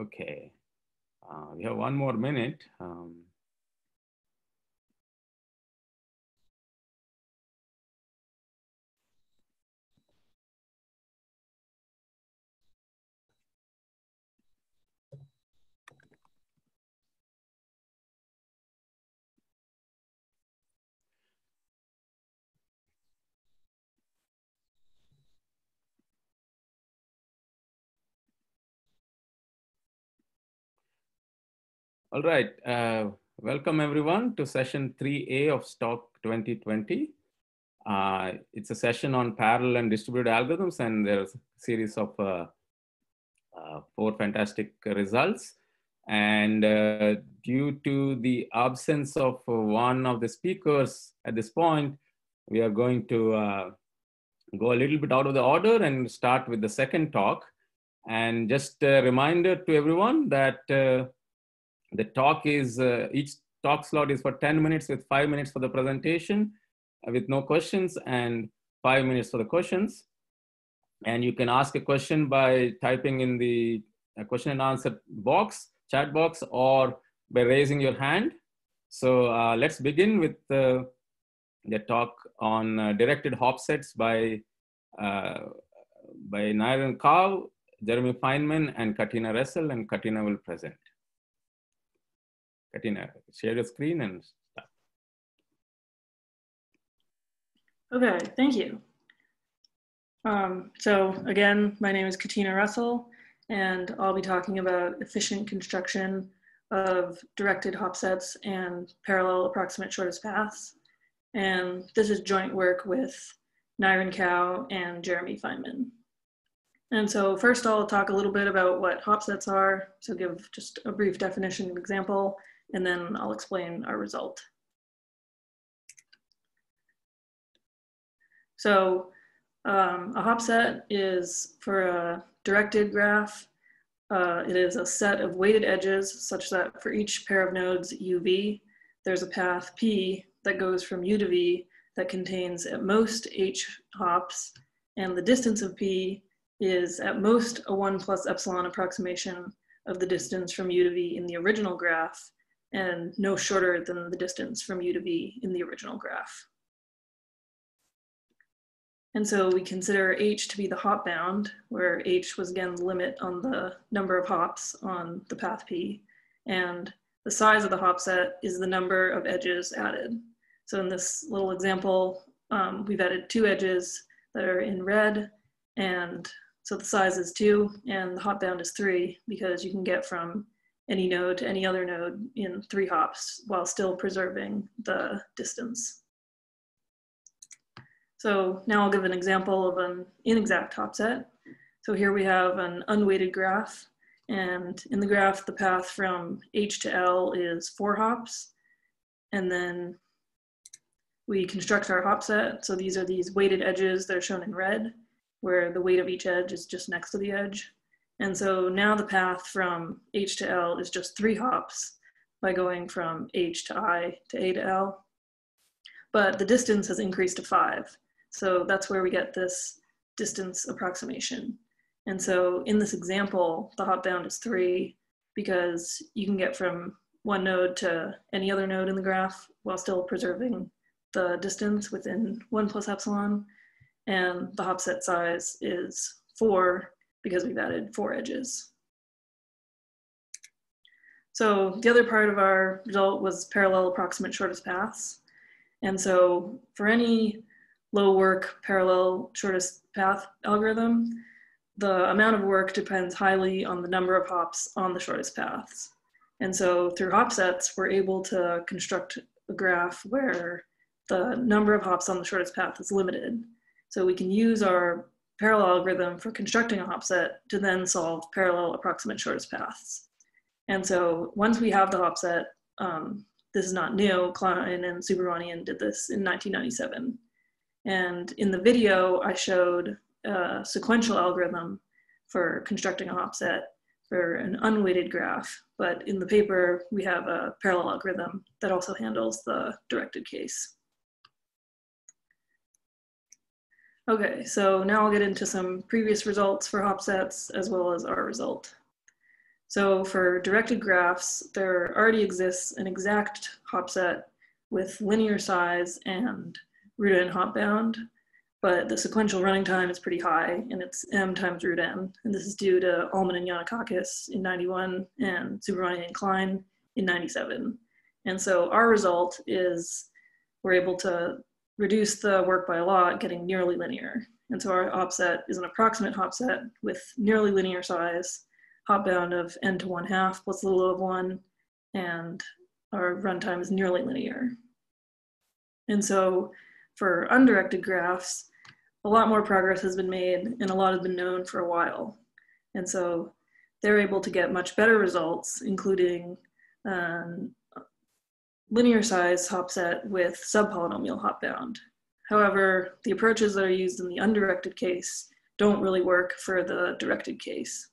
Okay, uh, we have one more minute. Um, All right. Uh, welcome everyone to session 3A of STOC 2020. Uh, it's a session on parallel and distributed algorithms and there's a series of uh, uh four fantastic results. And uh, due to the absence of one of the speakers at this point, we are going to uh, go a little bit out of the order and start with the second talk. And just a reminder to everyone that the talk is, uh, each talk slot is for 10 minutes with five minutes for the presentation uh, with no questions and five minutes for the questions. And you can ask a question by typing in the uh, question and answer box, chat box, or by raising your hand. So uh, let's begin with uh, the talk on uh, directed hop sets by, uh, by Nairen Cao, Jeremy Fineman, and Katina Russell, and Katina will present. Katina, share your screen and start. Okay, thank you. Um, so again, my name is Katina Russell, and I'll be talking about efficient construction of directed hop sets and parallel approximate shortest paths. And this is joint work with Nairen Cao and Jeremy Fineman. And so first I'll talk a little bit about what hop sets are, so give just a brief definition and example, and then I'll explain our result. So um, a hop set is for a directed graph. Uh, it is a set of weighted edges such that for each pair of nodes UV, there's a path P that goes from U to V that contains at most H hops, and the distance of P is at most a one plus epsilon approximation of the distance from U to V in the original graph, and no shorter than the distance from U to V in the original graph. And so we consider H to be the hop bound, where H was again the limit on the number of hops on the path P. And the size of the hop set is the number of edges added. So in this little example, um, we've added two edges that are in red. And so the size is two and the hop bound is three because you can get from any node to any other node in three hops while still preserving the distance. So now I'll give an example of an inexact hop set. So here we have an unweighted graph and in the graph, the path from H to L is four hops. And then we construct our hop set. So these are these weighted edges that are shown in red, where the weight of each edge is just next to the edge. And so now the path from H to L is just three hops by going from H to I to A to L. But the distance has increased to five. So that's where we get this distance approximation. And so in this example, the hop bound is three because you can get from one node to any other node in the graph while still preserving the distance within one plus epsilon. And the hop set size is four because we've added four edges. So the other part of our result was parallel approximate shortest paths. And so for any low work parallel shortest path algorithm, the amount of work depends highly on the number of hops on the shortest paths. And so through hop sets, we're able to construct a graph where the number of hops on the shortest path is limited. So we can use our parallel algorithm for constructing a hop set to then solve parallel approximate shortest paths. And so once we have the hop set, um, this is not new, Klein and Subramanian did this in 1997. And in the video, I showed a sequential algorithm for constructing a hop set for an unweighted graph. But in the paper, we have a parallel algorithm that also handles the directed case. Okay, so now I'll get into some previous results for HOPSETs as well as our result. So for directed graphs, there already exists an exact HOPSET with linear size and root n hop bound, but the sequential running time is pretty high and it's m times root n. And this is due to Ullman and Yannakakis in 91 and Subramanian and Klein in 97. And so our result is we're able to reduce the work by a lot, getting nearly linear. And so our hop set is an approximate hop set with nearly linear size, hop bound of n to one half plus a little of one, and our runtime is nearly linear. And so for undirected graphs, a lot more progress has been made and a lot has been known for a while. And so they're able to get much better results, including um, linear size hop set with subpolynomial hop bound. However, the approaches that are used in the undirected case don't really work for the directed case.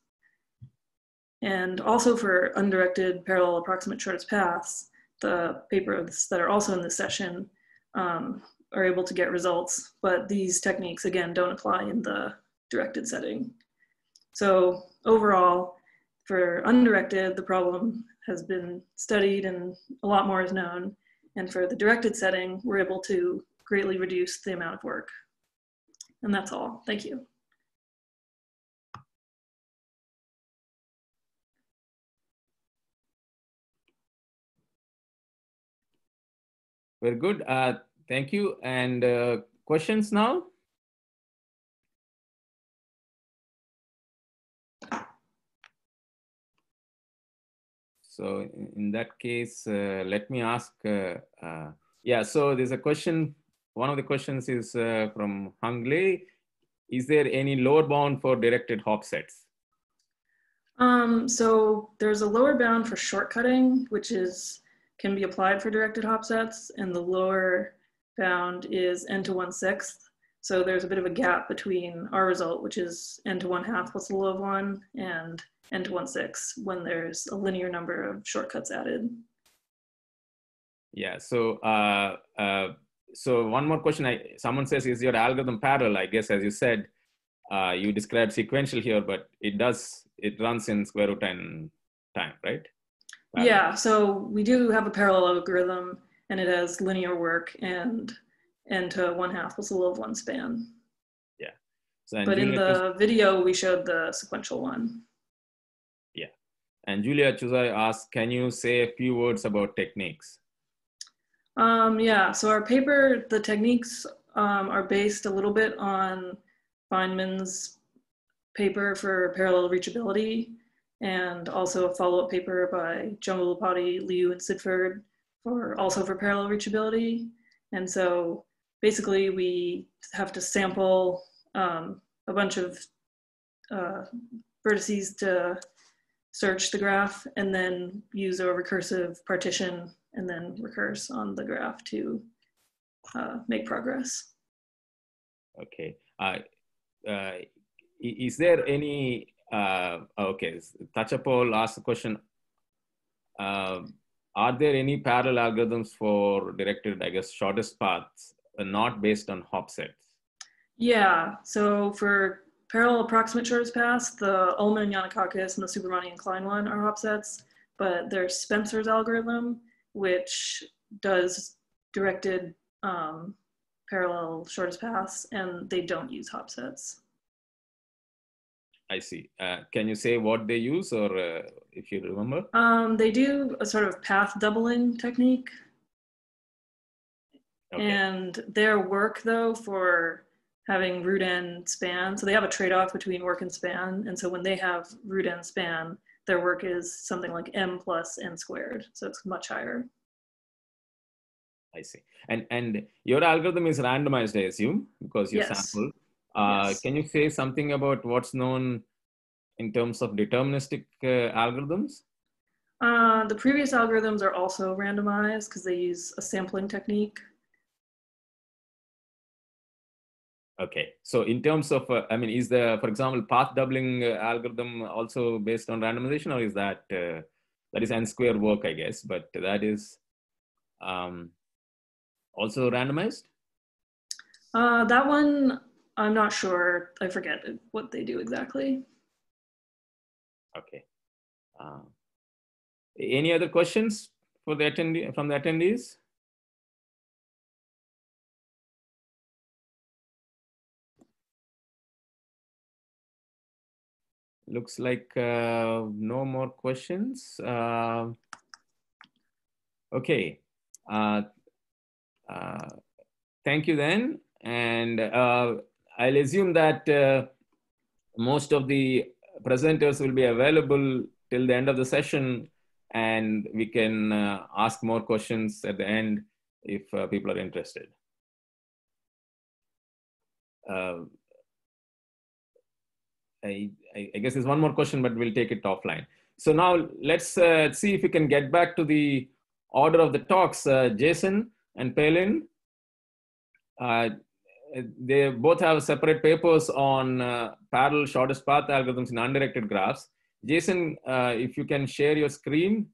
And also for undirected parallel approximate shortest paths, the papers that are also in this session um, are able to get results, but these techniques, again, don't apply in the directed setting. So overall, for undirected, the problem has been studied and a lot more is known. And for the directed setting, we're able to greatly reduce the amount of work. And that's all. Thank you. Very good. Uh, thank you. And uh, questions now? So in that case, uh, let me ask, uh, uh, yeah, so there's a question one of the questions is from Hang. Is there any lower bound for directed hop sets? Um, so there's a lower bound for shortcutting, which is can be applied for directed hop sets, and the lower bound is n to one sixth. So there's a bit of a gap between our result, which is n to one half plus the low of one, and n to 1 six when there's a linear number of shortcuts added. Yeah. So uh, uh, so one more question. I someone says, is your algorithm parallel? I guess as you said, uh, you described sequential here, but it does it runs in square root n time, right? Parallel. Yeah. So we do have a parallel algorithm, and it has linear work and n to one half was a low of one span. Yeah. So but in the video, we showed the sequential one. Yeah. And Julia Chuzhoy asked, can you say a few words about techniques? Um, yeah, so our paper, the techniques um, are based a little bit on Fineman's paper for parallel reachability and also a follow-up paper by Jambulapati, Liu, and Sidford for also for parallel reachability. And so basically we have to sample um, a bunch of uh, vertices to search the graph and then use a recursive partition and then recurse on the graph to uh, make progress. Okay. Uh, uh, is there any, uh, okay, Thatchaphol asked the question, uh, are there any parallel algorithms for directed, I guess, shortest paths, not based on hop sets? Yeah, so for parallel approximate shortest paths, the Ullman and Yannakakis and the Subramanian and Klein one are hop sets, but there's Spencer's algorithm, which does directed um, parallel shortest paths, and they don't use hop sets. I see. Uh, can you say what they use, or uh, if you remember? Um, they do a sort of path doubling technique. Okay. And their work, though, for having root n span, so they have a trade off between work and span. And so when they have root n span, their work is something like m plus n squared. So it's much higher. I see. And and your algorithm is randomized, I assume, because you yes. sample. Uh, yes. Can you say something about what's known in terms of deterministic uh, algorithms? Uh, the previous algorithms are also randomized because they use a sampling technique. Okay, so in terms of, uh, I mean, is the, for example, path doubling uh, algorithm also based on randomization, or is that uh, that is n square work, I guess, but that is um, also randomized? Uh, that one, I'm not sure. I forget what they do exactly. Okay. Uh, any other questions for the attendee from the attendees? Looks like uh, no more questions. Uh, okay. Uh, uh, thank you then. And uh, I'll assume that uh, most of the presenters will be available till the end of the session and we can ask more questions at the end if people are interested. Uh, I, I, guess there's one more question, but we'll take it offline. So now let's uh, see if we can get back to the order of the talks. Uh, Jason and Peilin, uh, they both have separate papers on parallel shortest path algorithms in undirected graphs. Jason, uh, if you can share your screen.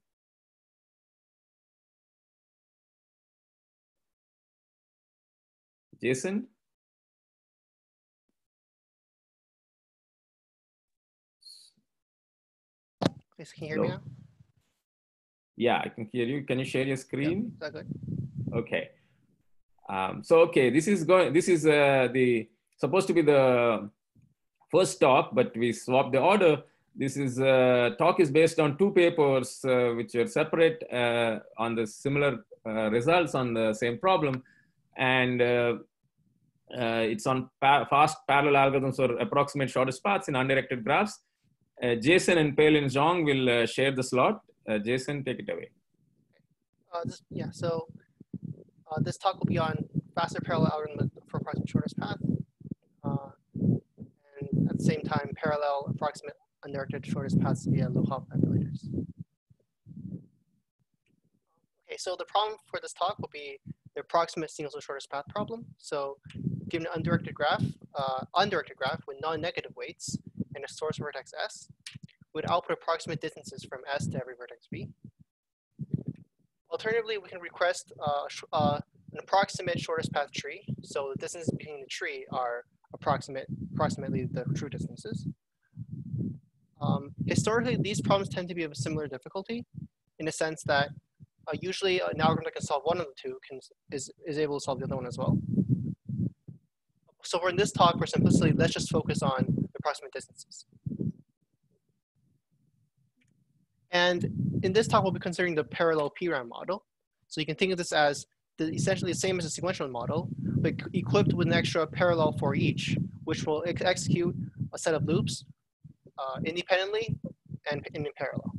Jason? Please, can you hear Hello? me now? Yeah, I can hear you. Can you share your screen? Yeah, good? Okay. Um, so, okay, this is going, this is uh, the, supposed to be the first talk, but we swapped the order. This is uh, talk is based on two papers uh, which are separate uh, on the similar uh, results on the same problem, and uh, uh, it's on pa fast parallel algorithms or approximate shortest paths in undirected graphs. Uh, Jason and Peilin Zhong will uh, share the slot. Uh, Jason, take it away. This, yeah, so this talk will be on faster parallel algorithm for approximate shortest path, and at the same time parallel approximate undirected shortest paths via low hop emulators. Okay, so the problem for this talk will be the approximate single shortest path problem. So given an undirected graph, uh, undirected graph with non-negative weights and a source vertex S, would output approximate distances from S to every vertex V. Alternatively, we can request uh, uh, an approximate shortest path tree. So the distances between the tree are approximate, approximately the true distances. Um, historically, these problems tend to be of similar difficulty in the sense that uh, usually an algorithm that can solve one of the two can, is, is able to solve the other one as well. So for in this talk, for simplicity, let's just focus on approximate distances. And in this talk, we'll be considering the parallel PRAM model. So you can think of this as the, essentially the same as a sequential model, but equipped with an extra parallel for each, which will ex execute a set of loops uh, independently and in parallel.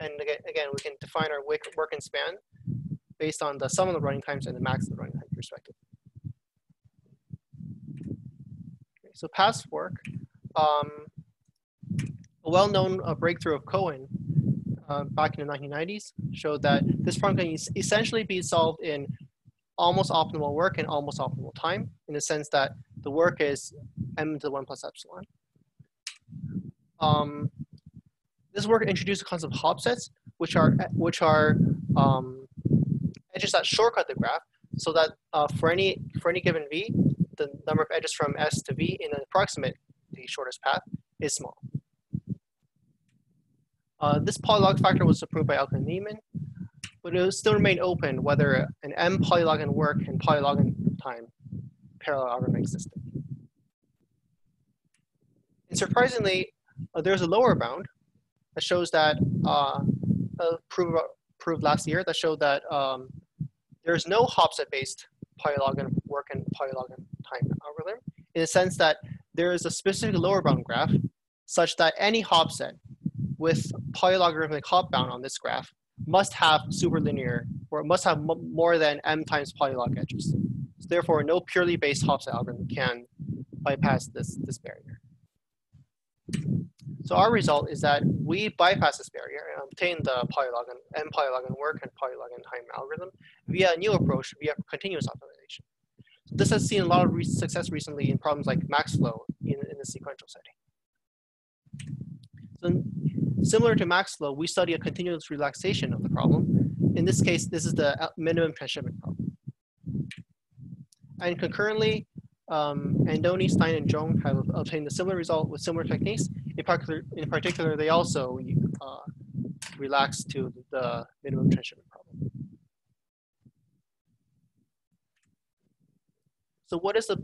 And again, we can define our work and span based on the sum of the running times and the max of the running times respectively. Okay, so past work, um, a well-known uh, breakthrough of Cohen uh, back in the 1990s showed that this problem can essentially be solved in almost optimal work and almost optimal time in the sense that the work is m to the 1 plus epsilon. Um, this work introduced the concept of hop sets, which are which are um, edges that shortcut the graph, so that uh, for any for any given v, the number of edges from S to V in an approximate the shortest path is small. Uh, this polylog factor was approved by Elkin Neiman, but it still remained open whether an m polylog and work and polylog time parallel algorithm existed. And surprisingly, uh, there's a lower bound that shows that uh, proved, proved last year that showed that um, there's no hopset-based polylog and work and polylog time algorithm in the sense that there is a specific lower bound graph such that any hopset with polylogarithmic hop bound on this graph must have superlinear or must have more than m times polylog edges. So therefore, no purely based hopset algorithm can bypass this, this barrier. So our result is that we bypass this barrier and obtain the polylog and polylog work and polylog time algorithm via a new approach via continuous optimization. This has seen a lot of re success recently in problems like MaxFlow in, in the sequential setting. So similar to MaxFlow, we study a continuous relaxation of the problem. In this case, this is the minimum transshipment problem. And concurrently, um, Andoni, Stein, and Zhong have obtained a similar result with similar techniques. In particular, in particular they also uh, relax to the minimum transshipment problem. So what is the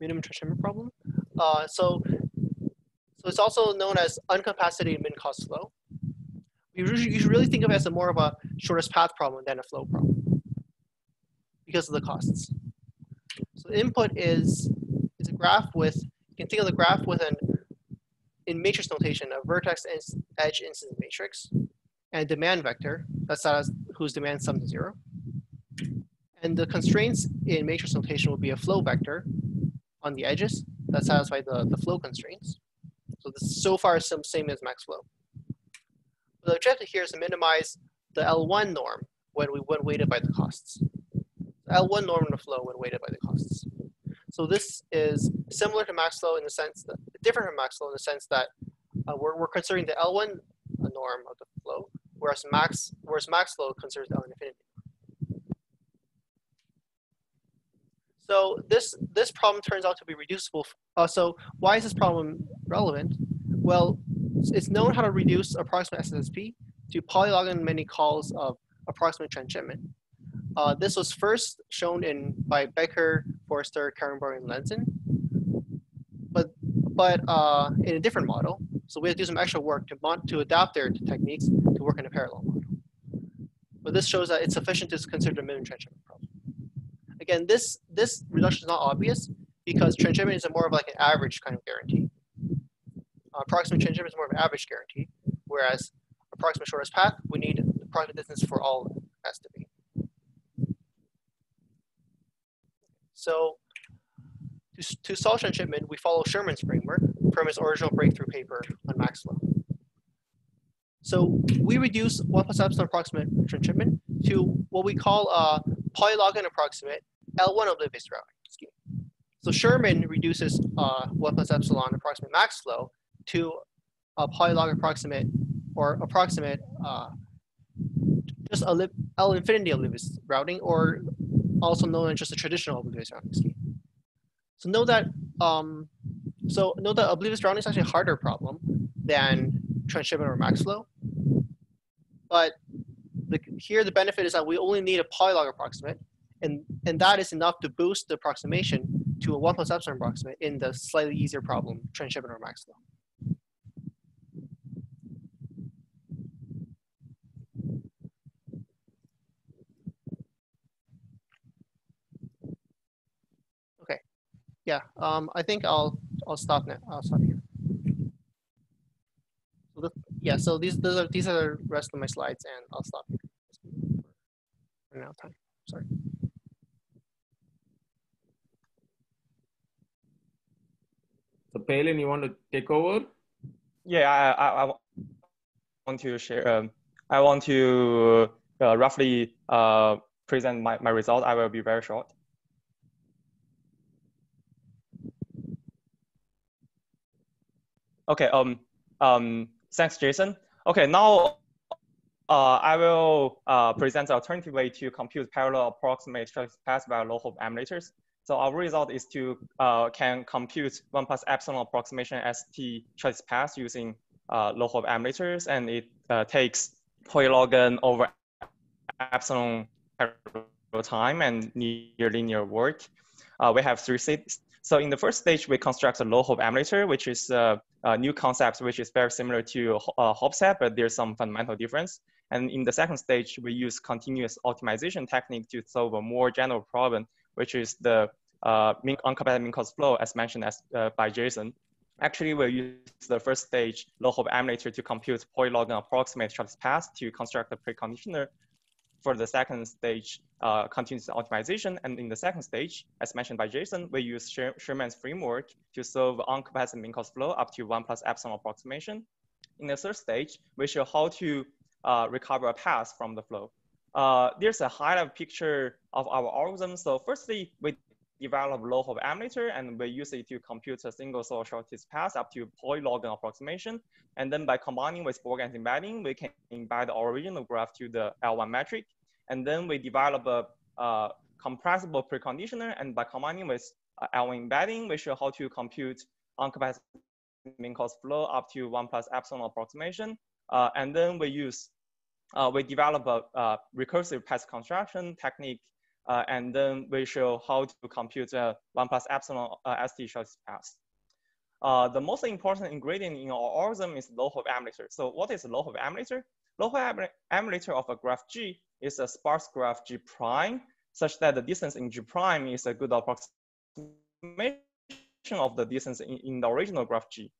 minimum transshipment problem? Uh, so, so it's also known as uncapacitated min cost flow. You, you should really think of it as a more of a shortest path problem than a flow problem because of the costs. So the input is, is a graph with, you can think of the graph with an, in matrix notation, a vertex edge incidence matrix and demand vector that's that whose demand sum to zero. And the constraints in matrix notation will be a flow vector on the edges that satisfy the, the flow constraints. So this so far is same as max flow. The objective here is to minimize the L1 norm when we when weighted by the costs. The L1 norm in the flow when weighted by the costs. So this is similar to max flow in the sense that different from max flow in the sense that uh, we're, we're considering the L1 norm of the flow, whereas max whereas max flow considers L infinity. So this, this problem turns out to be reducible. Uh, so why is this problem relevant? Well, it's known how to reduce approximate SSSP to polylog many calls of approximate transshipment. Uh, this was first shown in by Becker, Forster, Karrenbauer, and Lenzen, but but uh, in a different model. So we have to do some extra work to to adapt their techniques to work in a parallel model. But this shows that it's sufficient to consider minimum transshipment. Again, this, this reduction is not obvious because transshipment is a more of like an average kind of guarantee. Uh, approximate transshipment is more of an average guarantee, whereas approximate shortest path, we need the approximate distance for all has to be. So to, to solve transshipment, we follow Sherman's framework from his original breakthrough paper on max flow. So we reduce 1 plus epsilon approximate transshipment to what we call a polylog approximate L1 oblivious routing scheme. So Sherman reduces uh, 1 plus epsilon approximate max flow to a polylog approximate or approximate uh, just a L infinity oblivious routing or also known as just a traditional oblivious routing scheme. So know that um, so know that oblivious routing is actually a harder problem than transshipment or max flow. But the, here the benefit is that we only need a polylog approximate and, and that is enough to boost the approximation to a 1 plus epsilon approximate in the slightly easier problem, transshipment or max flow. Okay, yeah, um, I think I'll I'll stop now. I'll stop here. Yeah, so these these are these are the rest of my slides, and I'll stop here. For now time. Sorry. So Peilin, you want to take over? Yeah, I, I, I want to share. Um, I want to uh, roughly uh, present my, my result. I will be very short. Okay. Um. Um. Thanks, Jason. Okay. Now, uh, I will uh, present the alternative way to compute parallel approximate path by low hop emulators. So our result is to uh, can compute one plus epsilon approximation ST trace path using uh, low hop emulators, and it uh, takes polylog over epsilon time and near linear work. Uh, we have three stages. So in the first stage, we construct a low hop emulator, which is a, a new concept, which is very similar to uh, HOPSET, but there's some fundamental difference. And in the second stage, we use continuous optimization technique to solve a more general problem, which is the uh, min uncompatible min cost flow as mentioned as, uh, by Jason. Actually, we'll use the first stage low hop emulator to compute polylog and approximate shortest path to construct a preconditioner. For the second stage, uh, continuous optimization. And in the second stage, as mentioned by Jason, we use Sher Sherman's framework to solve uncapacitated min cost flow up to one plus epsilon approximation. In the third stage, we show how to uh, recover a path from the flow. Uh, there's a high-level picture of our algorithm. So firstly, we develop hop emulator and we use it to compute a single source shortest path up to polylog approximation. And then by combining with Bourgain embedding, we can embed the original graph to the L1 metric. And then we develop a, a compressible preconditioner. And by combining with uh, L1 embedding, we show how to compute uncapacitated min cost flow up to one plus epsilon approximation. Uh, and then we use uh, we develop a, a, recursive path construction technique, uh, and then we show how to compute a 1 plus epsilon uh, ST shortest path. Uh, the most important ingredient in our algorithm is low hop emulator. So what is low hop emulator? Low hop emulator of a graph G is a sparse graph G prime, such that the distance in G prime is a good approximation of the distance in, in the original graph G.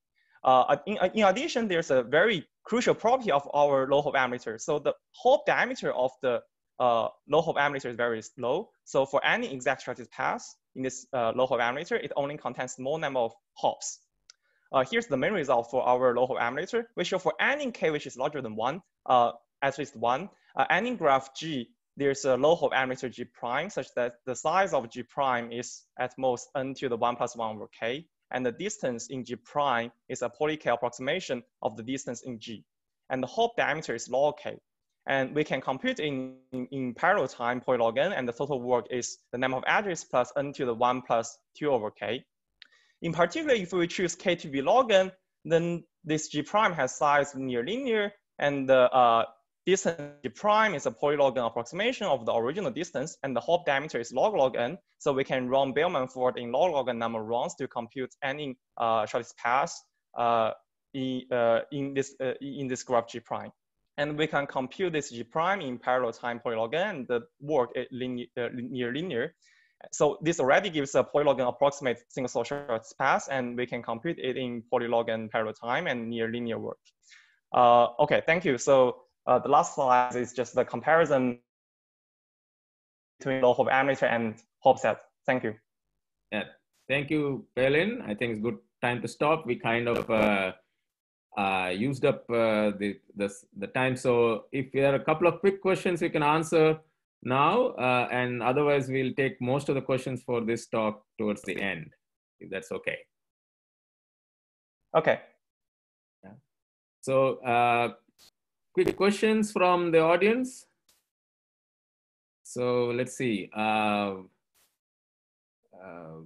Uh, in, in addition, there's a very crucial property of our low hop emulator. So the hop diameter of the uh, low hop emulator is very low. So for any exact shortest path in this uh, low hop emulator, it only contains small number of hops. Uh, here's the main result for our low hop emulator. We show for any k which is larger than one, uh, at least one, uh, any graph G, there's a low hop emulator G prime such that the size of G prime is at most n to the one plus one over k, and the distance in G prime is a poly-k approximation of the distance in G. And the hop diameter is log k. And we can compute in, in, in parallel time polylog n, and the total work is the number of edges plus n to the one plus two over k. In particular, if we choose k to be log n, then this g prime has size near linear, and the uh, distance g prime is a polylog n approximation of the original distance, and the hop diameter is log log n. So we can run Bellman-Ford in log log n number runs to compute any uh, shortest path uh, in, uh, in, this, uh, in this graph g prime. And we can compute this g prime in parallel time polylog n, the work is linear, uh, near linear. So this already gives a polylog n approximate single source shortest path, and we can compute it in polylog n parallel time and near linear work. Uh, okay, thank you. So uh, the last slide is just the comparison between low hop emulator and Hop set. Thank you. Yeah, thank you, Peilin. I think it's good time to stop. We kind of uh, used up uh, the, the, the time. So if there are a couple of quick questions we can answer now, uh, and otherwise we'll take most of the questions for this talk towards the end, if that's okay. Okay. Yeah. So uh, quick questions from the audience. So let's see. Uh, uh,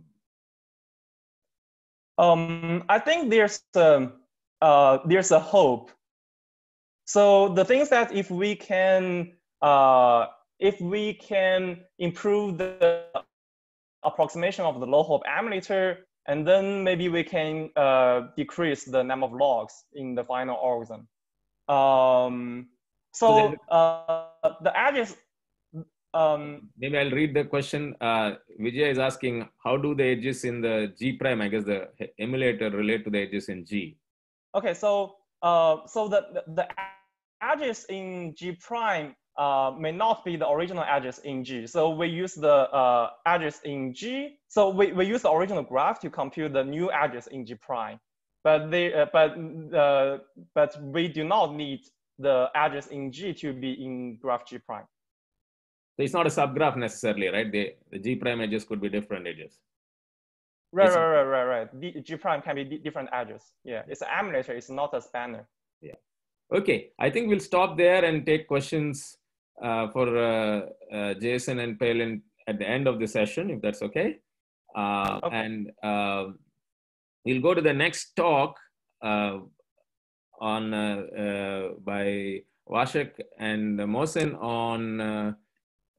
um, I think there's a, uh, there's a hope. So the things that if we can uh, if we can improve the approximation of the low hop emulator, and then maybe we can uh, decrease the number of logs in the final algorithm. Um, so uh, the edges. Um, maybe I'll read the question. Uh, Vijay is asking, how do the edges in the G prime, I guess the emulator relate to the edges in G? Okay, so uh, so the, the edges in G prime uh, may not be the original edges in G. So we use the uh, edges in G. So we, we use the original graph to compute the new edges in G prime but they uh, but uh, but we do not need the edges in G to be in graph G prime. So it's not a subgraph necessarily, right? The, the G prime edges could be different edges. Right, right, right, right, right. The G prime can be different edges. Yeah, it's an emulator. It's not a spanner. Yeah. Okay, I think we'll stop there and take questions uh, for uh, uh, Jason and Peilin at the end of the session, if that's okay. Uh, okay. And um, we'll go to the next talk uh, on uh, uh, by Vašek and Mohsen on uh,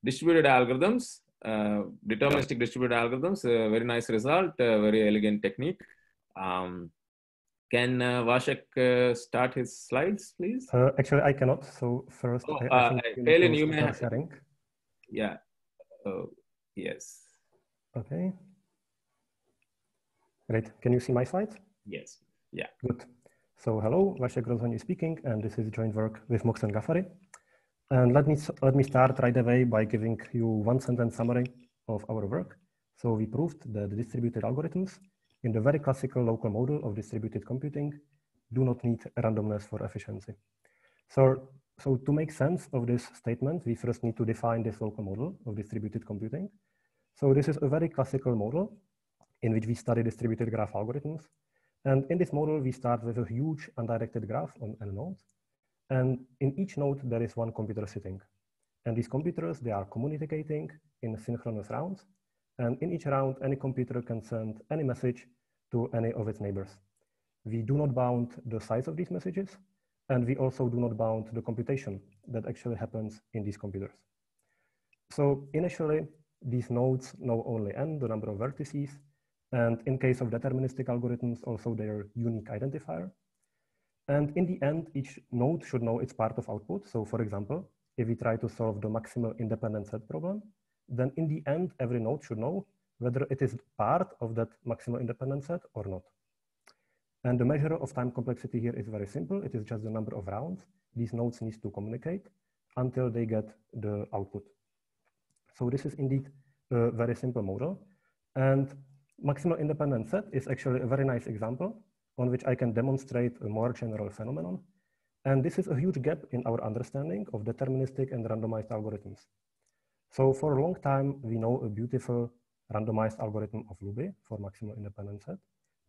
distributed algorithms, uh, Uh, deterministic distributed algorithms. Uh, very nice result, uh, very elegant technique. Um, can uh, Vašek start his slides, please? actually, I cannot. So first, oh, I, I Peilin, you may have sharing. Yeah. Oh, yes. Okay. Great. Can you see my slides? Yes. Yeah. Good. So hello, Vašek Rozhoň speaking, and this is joint work with Mohsen Ghaffari. And let me, let me start right away by giving you one sentence summary of our work. So we proved that the distributed algorithms in the very classical local model of distributed computing do not need randomness for efficiency. So, so to make sense of this statement, we first need to define this local model of distributed computing. So this is a very classical model in which we study distributed graph algorithms. And in this model, we start with a huge undirected graph on n nodes. And in each node, there is one computer sitting. And these computers, they are communicating in synchronous rounds. And in each round, any computer can send any message to any of its neighbors. We do not bound the size of these messages. And we also do not bound the computation that actually happens in these computers. So initially, these nodes know only n, the number of vertices, and in case of deterministic algorithms, also their unique identifier. And in the end, each node should know its part of output. So for example, if we try to solve the maximal independent set problem, then in the end, every node should know whether it is part of that maximal independent set or not. And the measure of time complexity here is very simple. It is just the number of rounds these nodes need to communicate until they get the output. So this is indeed a very simple model. And maximal independent set is actually a very nice example on which I can demonstrate a more general phenomenon. And this is a huge gap in our understanding of deterministic and randomized algorithms. So for a long time, we know a beautiful randomized algorithm of Luby for maximal independent set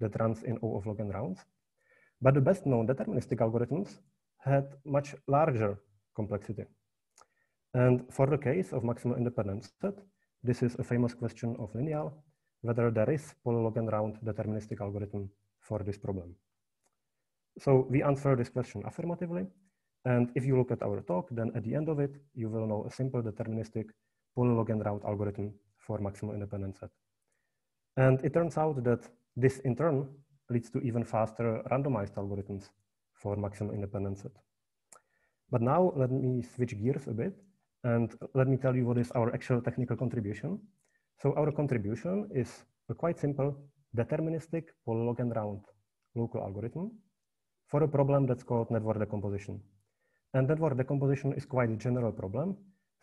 that runs in O of log n rounds. But the best known deterministic algorithms had much larger complexity. And for the case of maximal independent set, this is a famous question of Linial, whether there is polylog n round deterministic algorithm for this problem. So we answer this question affirmatively. And if you look at our talk, then at the end of it, you will know a simple deterministic polylog n round algorithm for maximal independent set. And it turns out that this in turn leads to even faster randomized algorithms for maximal independent set. But now let me switch gears a bit and let me tell you what is our actual technical contribution. So our contribution is a quite simple deterministic polylog n round local algorithm for a problem that's called network decomposition. And network decomposition is quite a general problem.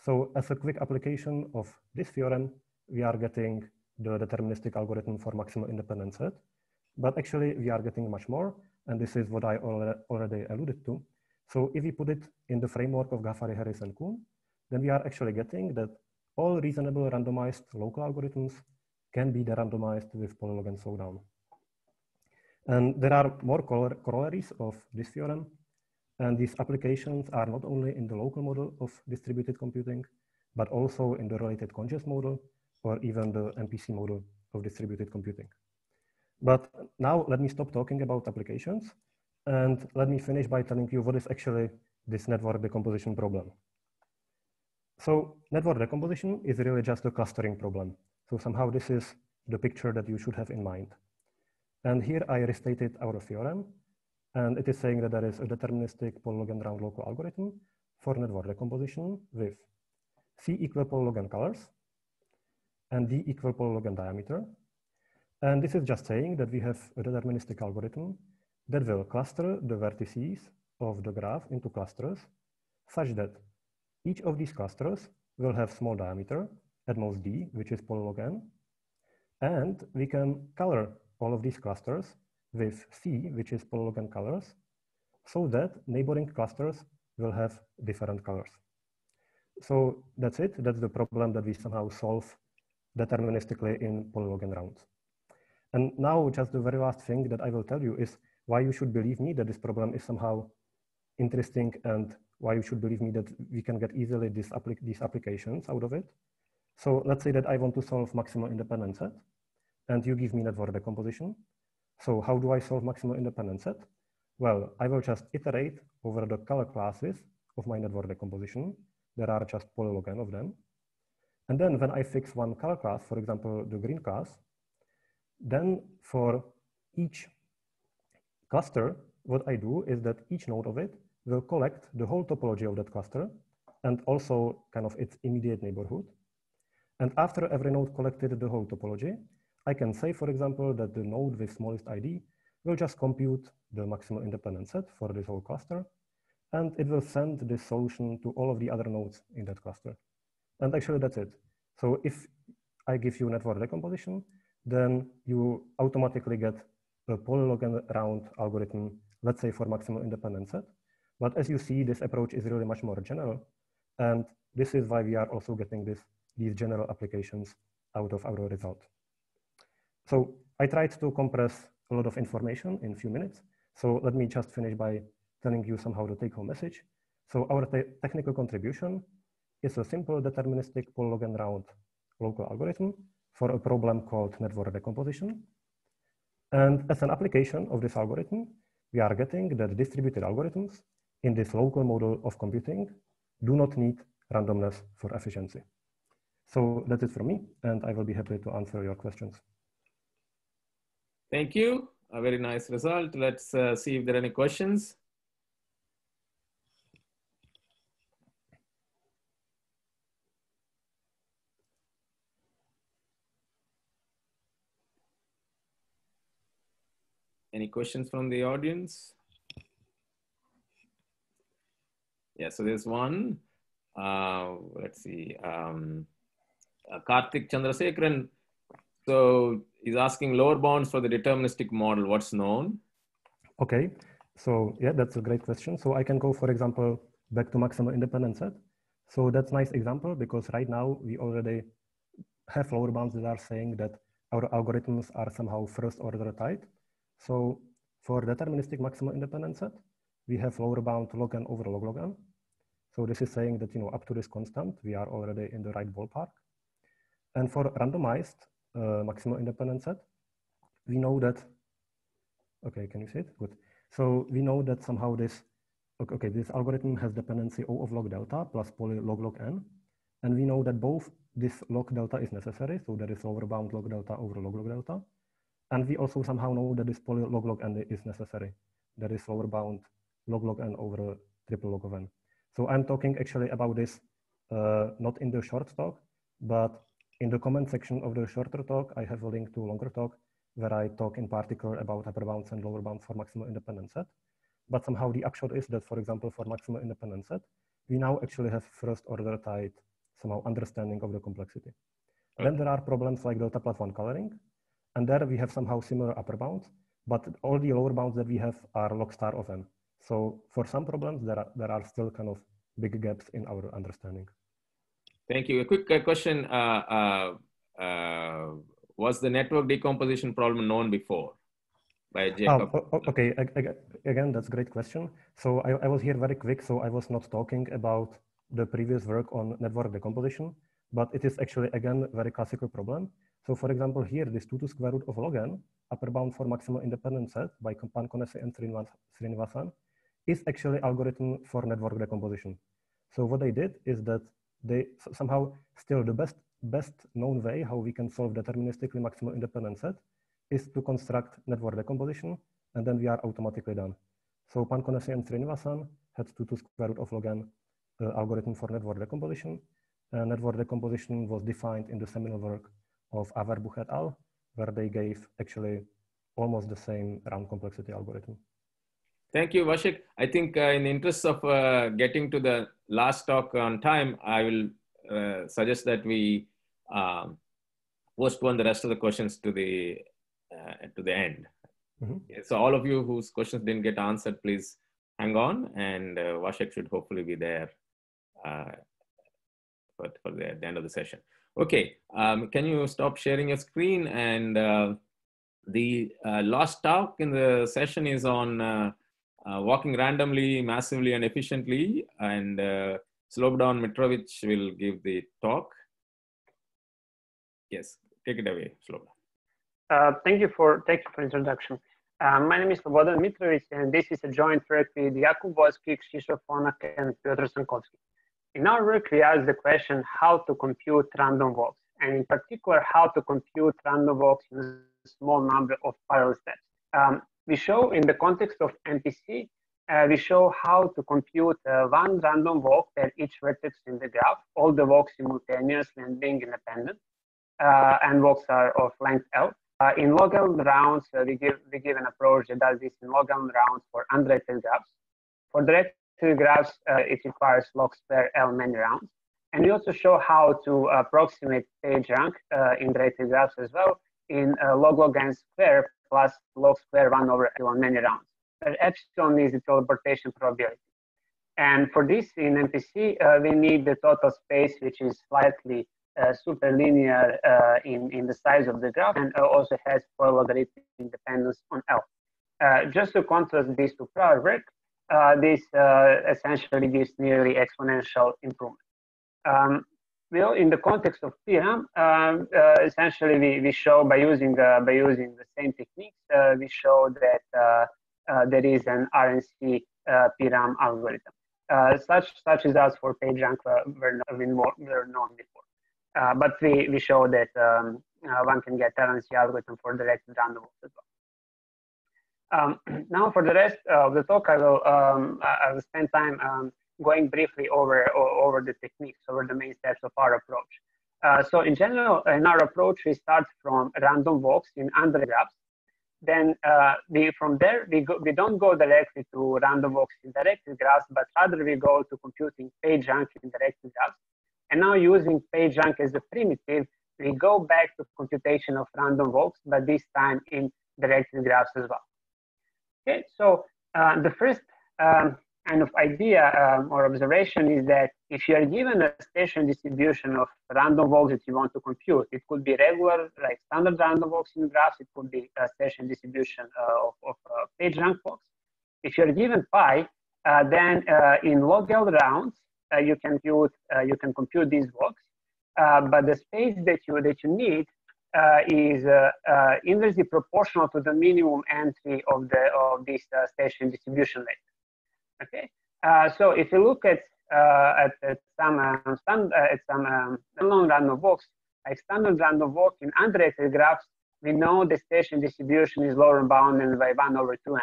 So as a quick application of this theorem, we are getting the deterministic algorithm for maximal independent set. But actually, we are getting much more. And this is what I already alluded to. So if we put it in the framework of Ghaffari, Harris, and Kuhn, then we are actually getting that all reasonable randomized local algorithms can be de-randomized with polylog n slowdown. And there are more corollaries of this theorem. And these applications are not only in the local model of distributed computing, but also in the related CONGEST model or even the MPC model of distributed computing. But now let me stop talking about applications and let me finish by telling you what is actually this network decomposition problem. So network decomposition is really just a clustering problem. So somehow this is the picture that you should have in mind. And here I restated our theorem, and it is saying that there is a deterministic polylog n round local algorithm for network decomposition with C equal polylog colors and D equal polylog diameter. And this is just saying that we have a deterministic algorithm that will cluster the vertices of the graph into clusters such that each of these clusters will have small diameter at most d, which is polylog n. And we can color all of these clusters with C, which is polylog n colors, so that neighboring clusters will have different colors. So that's it. That's the problem that we somehow solve deterministically in polylog n rounds. And now just the very last thing that I will tell you is why you should believe me that this problem is somehow interesting and why you should believe me that we can get easily these, these applications out of it. So let's say that I want to solve maximal independent set and you give me network decomposition. So how do I solve maximal independent set? Well, I will just iterate over the color classes of my network decomposition. There are just polylog n of them. And then when I fix one color class, for example, the green class, then for each cluster, what I do is that each node of it will collect the whole topology of that cluster and also kind of its immediate neighborhood. And after every node collected the whole topology, I can say, for example, that the node with smallest ID will just compute the maximal independent set for this whole cluster, and it will send this solution to all of the other nodes in that cluster. And actually that's it. So if I give you network decomposition, then you automatically get a polylog round algorithm, let's say for maximal independent set. But as you see, this approach is really much more general. And this is why we are also getting this, these general applications out of our result. So I tried to compress a lot of information in a few minutes. So let me just finish by telling you somehow the take home message. So our te technical contribution is a simple deterministic polylog n round local algorithm for a problem called network decomposition. And as an application of this algorithm, we are getting that distributed algorithms in this local model of computing do not need randomness for efficiency. So that's it for me, and I will be happy to answer your questions. Thank you. A very nice result. Let's uh, see if there are any questions. Any questions from the audience? Yeah, so there's one. Uh, let's see. Um, uh, Karthik Chandrasekaran. So he's asking lower bounds for the deterministic model. What's known? Okay, so yeah, that's a great question. So I can go, for example, back to maximum independent set. So that's nice example because right now we already have lower bounds that are saying that our algorithms are somehow first order tight. So for deterministic maximum independent set, we have lower bound log n over log log n. So this is saying that, you know, up to this constant, we are already in the right ballpark. And for randomized uh, maximum independent set, we know that, okay, can you see it? Good. So we know that somehow this, okay, okay, this algorithm has dependency O of log delta plus poly log log n. And we know that both this log delta is necessary. So there is lower bound log delta over log log delta. And we also somehow know that this poly log log n is necessary. There is lower bound log log n over triple log of n. So I'm talking actually about this uh, not in the short talk, but in the comment section of the shorter talk, I have a link to a longer talk where I talk in particular about upper bounds and lower bounds for maximum independent set. But somehow the upshot is that, for example, for maximum independent set, we now actually have first order tight somehow understanding of the complexity. Okay. Then there are problems like delta plus one coloring. And there we have somehow similar upper bounds, but all the lower bounds that we have are log star of n. So for some problems, there are, there are still kind of big gaps in our understanding. Thank you. A quick uh, question. Uh, uh, was the network decomposition problem known before by? Oh, okay, again, that's a great question. So I, I was here very quick, so I was not talking about the previous work on network decomposition, but it is actually, again, very classical problem. So for example, here, this 2 to square root of log n, upper bound for maximum independent set by Panconesi and Srinivasan, is actually algorithm for network decomposition. So what they did is that they somehow still the best best known way how we can solve deterministically maximal independent set is to construct network decomposition, and then we are automatically done. So Panconesi and Srinivasan had 2 to square root of log n uh, algorithm for network decomposition. Uh, network decomposition was defined in the seminal work of Awerbuch et al., where they gave actually almost the same round complexity algorithm. Thank you, Vašek. I think uh, in the interest of uh, getting to the last talk on time, I will uh, suggest that we um, postpone the rest of the questions to the uh, to the end. Mm-hmm. So all of you whose questions didn't get answered, please hang on, and uh, Vašek should hopefully be there uh, for, for the, the, end of the session. Okay, um, can you stop sharing your screen? And uh, the last talk in the session is on uh, walking randomly, massively, and efficiently. And uh, Slobodan Mitrovic will give the talk. Yes, take it away, Slobodan. Uh, thank you for thank you for introduction. Uh, my name is Slobodan Mitrovic, and this is a joint work with Jakub Łącki, Krzysztof Onak, and Piotr Sankowski. In our work, we ask the question how to compute random walks, and in particular, how to compute random walks in a small number of parallel steps. Um, we show in the context of MPC, uh, we show how to compute uh, one random walk per each vertex in the graph, all the walks simultaneously and being independent, uh, and walks are of length L. Uh, in log L rounds, uh, we, give, we give an approach that does this in log L rounds for undirected graphs. For directed graphs, uh, it requires log square L many rounds. And we also show how to approximate page rank in directed graphs as well in log log n square plus log square 1 over epsilon many rounds. Where epsilon is the teleportation probability. And for this in MPC, uh, we need the total space, which is slightly uh, superlinear uh, in, in the size of the graph and uh, also has four logarithmic independence on L. Uh, just to contrast this to prior work, uh, this essentially gives nearly exponential improvement. Um, well, in the context of theorem, um, uh, essentially we, we show by using uh, by using the same techniques, uh, we show that uh, uh, there is an RNC uh, PRAM algorithm. Uh, such such results for PageRank were, more, were known before. But we, we show that um, one can get RNC algorithm for directed random as well. Um, now for the rest of the talk, I will, um, I will spend time um, going briefly over, over the techniques, over the main steps of our approach. Uh, so in general, in our approach, we start from random walks in André graphs. Then uh, we, from there, we, go, we don't go directly to random walks in directed graphs, but rather we go to computing page rank in directed graphs. And now using page rank as a primitive, we go back to computation of random walks, but this time in directed graphs as well. Okay, so uh, the first um, kind of idea um, or observation is that if you are given a station distribution of random walks that you want to compute, it could be regular, like standard random walks in graphs, it could be a station distribution uh, of, of uh, PageRank walks. If you're given pi, uh, then uh, in log L rounds, uh, you can compute uh, you can compute these walks, but the space that you that you need is inversely proportional to the minimum entry of the of this station distribution layer. Okay, uh, so if you look at uh, at, at, some um, stand, uh, at some um, non-random walks, like standard random walk in undirected graphs, we know the station distribution is lower bounded by one over two n,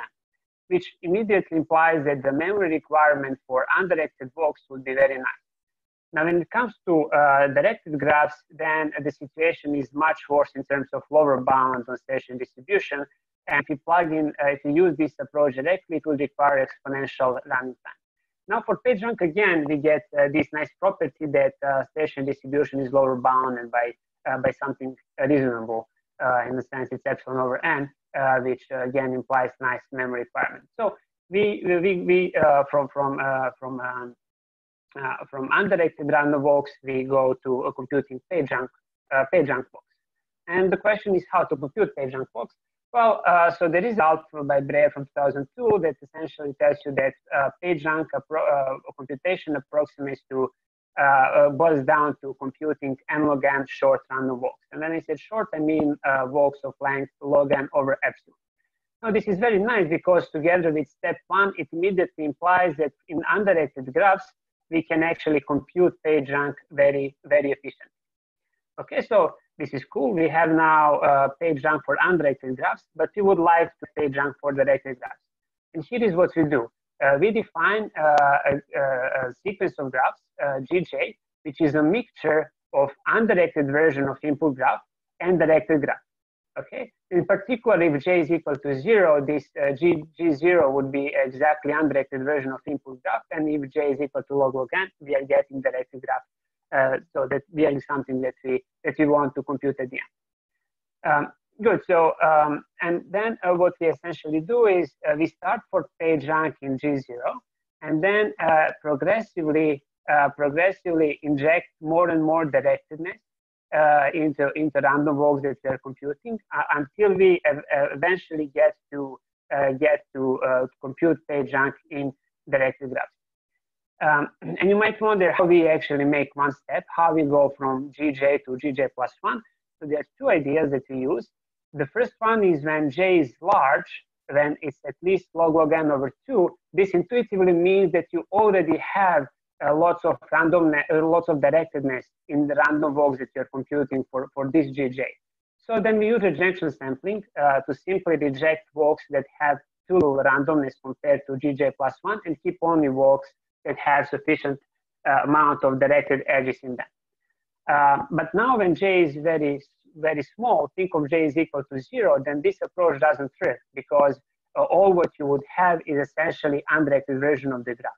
which immediately implies that the memory requirement for undirected walks would be very nice. Now, when it comes to uh, directed graphs, then the situation is much worse in terms of lower bounds on station distribution, and if you plug in, uh, if you use this approach directly, it will require exponential running time. Now for PageRank, again, we get uh, this nice property that uh, station distribution is lower bounded by, uh, by something reasonable. Uh, in the sense it's epsilon over n, uh, which again implies nice memory requirement. So we, we, we from, from, from, um, from undirected random walks, we go to a computing PageRank, PageRank walks. And the question is how to compute PageRank walks. Well, uh, so the result by Breyer from 2002 that essentially tells you that uh, PageRank appro uh, computation approximates to uh, uh, boils down to computing n log n short random walks. And when I said short, I mean uh, walks of length log n over epsilon. Now, this is very nice because together with step one, it immediately implies that in undirected graphs, we can actually compute PageRank very, very efficiently. Okay, so this is cool. We have now uh, PageRank for undirected graphs, but we would like to page rank for directed graphs. And here is what we do. Uh, we define uh, a, a, sequence of graphs, uh, GJ, which is a mixture of undirected version of input graph and directed graph. Okay. In particular, if j is equal to zero, this uh, G, G0 would be exactly undirected version of input graph. And if j is equal to log log n, we are getting directed graph uh, so that really something that we that we want to compute at the end. Um, good. So um, and then uh, what we essentially do is uh, we start for PageRank in G0, and then uh, progressively uh, progressively inject more and more directedness into into random walks that we are computing until we eventually get to get to compute PageRank in directed graphs. Um, and you might wonder how we actually make one step, how we go from GJ to GJ plus one. So there are two ideas that we use. The first one is when J is large, when it's at least log log n over two, this intuitively means that you already have uh, lots of random, uh, lots of directedness in the random walks that you're computing for, for this GJ. So then we use rejection sampling uh, to simply reject walks that have too little randomness compared to GJ plus one and keep only walks that have sufficient uh, amount of directed edges in them. Uh, but now when j is very, very small, think of j is equal to zero, then this approach doesn't work because uh, all what you would have is essentially undirected version of the graph.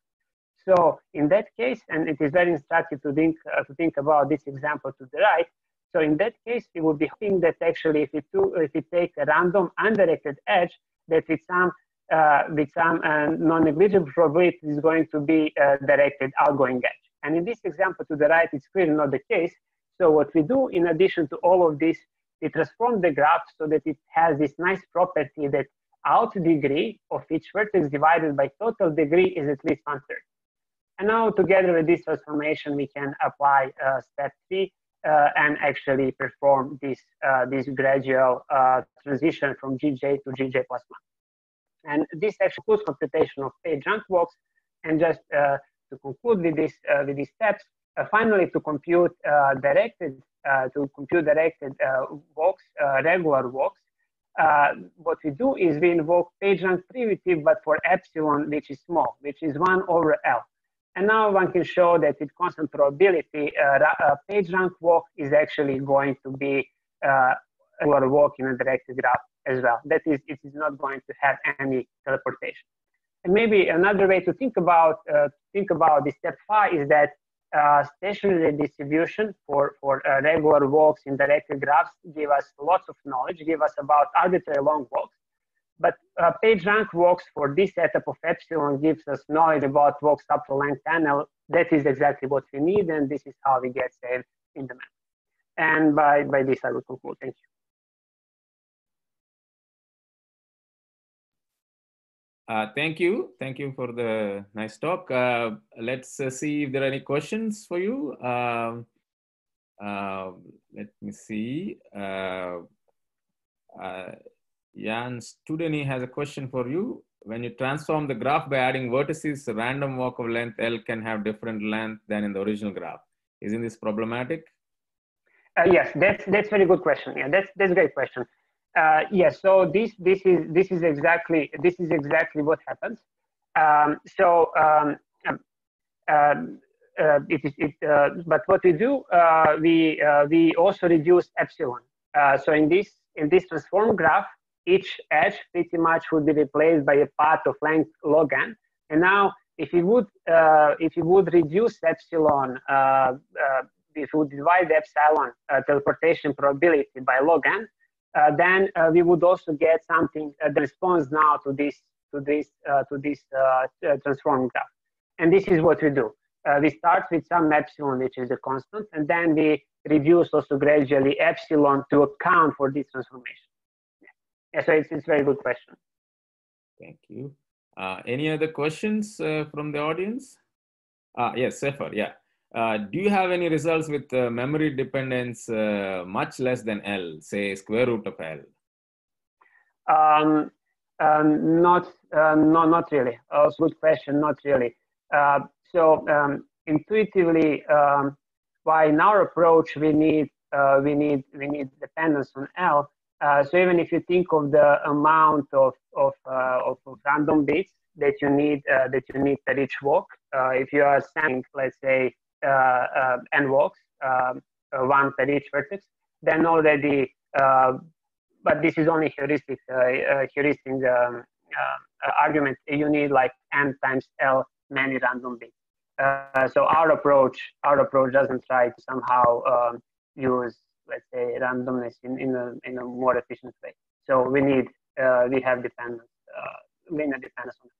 So in that case, and it is very instructive to think, uh, to think about this example to the right, so in that case, we would be hoping that actually if we, do, if we take a random undirected edge, that with some uh, with some uh, non-negligible probability is going to be uh, directed outgoing edge. And in this example to the right, it's clearly not the case. So what we do in addition to all of this, we transform the graph so that it has this nice property that out degree of each vertex divided by total degree is at least one third. And now together with this transformation, we can apply uh, step three uh, and actually perform this, uh, this gradual transition from GJ to GJ plus one. And this actually includes computation of page rank walks. And just uh, to conclude with this uh, with these steps, uh, finally to compute uh, directed to compute directed walks, regular walks, what we do is we invoke PageRank primitive, but for epsilon, which is small, which is 1 over L. And now one can show that with constant probability, uh, a PageRank walk is actually going to be uh, a walk in a directed graph as well. That is, it is not going to have any teleportation. And maybe another way to think about uh, think about this step five is that uh, stationary distribution for for uh, regular walks in directed graphs give us lots of knowledge, give us about arbitrary long walks. But uh, page rank walks for this setup of epsilon gives us knowledge about walks up to length n. That is exactly what we need, and this is how we get saved in the map. And by, by this, I will conclude. Thank you. Uh, thank you. Thank you for the nice talk. Uh, let's uh, see if there are any questions for you. Um, uh, let me see. Uh, uh, Jan Studený has a question for you. When you transform the graph by adding vertices, the random walk of length L can have different length than in the original graph. Isn't this problematic? yes, that's that's very good question. Yeah, that's that's a great question. Uh, yes, so this this is this is exactly this is exactly what happens. Um, so um, um uh, it is it, uh, but what we do uh, we uh, we also reduce epsilon. Uh, so in this in this transform graph, each edge pretty much would be replaced by a path of length log n. And now, if you would if you would reduce epsilon, if you would divide epsilon teleportation probability by log n, uh, then uh, we would also get something uh, that responds now to this to this to this transform graph. And this is what we do. we start with some epsilon, which is a constant, and then we reduce also gradually epsilon to account for this transformation. Yeah, so it's, it's a very good question. Thank you. Uh, any other questions uh, from the audience? Uh, yes, Sefer, yeah. Uh, do you have any results with uh, memory dependence uh, much less than L, say square root of L? Um, um, not, uh, no, not really. Oh, good question. Not really. Uh, so um, intuitively, um, by in our approach, we need we need we need dependence on L. so even if you think of the amount of of, of, random bits that you need that you need per each walk, if you are sending, let's say, uh, uh, n walks, uh, one per each vertex, then already, but this is only heuristic, heuristic um, argument. You need like n times L many random bits. Uh, so our approach, our approach doesn't try to somehow um, use, let's say, randomness in, in, a, in a more efficient way. So we need, uh, we have dependence, uh, linear dependence on.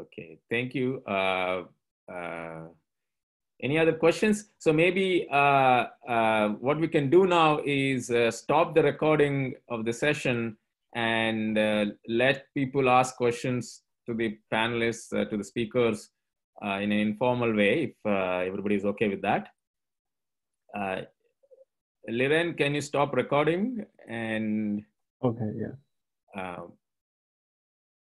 Okay, thank you. Uh, any other questions? So maybe uh, uh, what we can do now is uh, stop the recording of the session and uh, let people ask questions to the panelists, uh, to the speakers in an informal way, if everybody is okay with that. Liren, can you stop recording? And okay, yeah.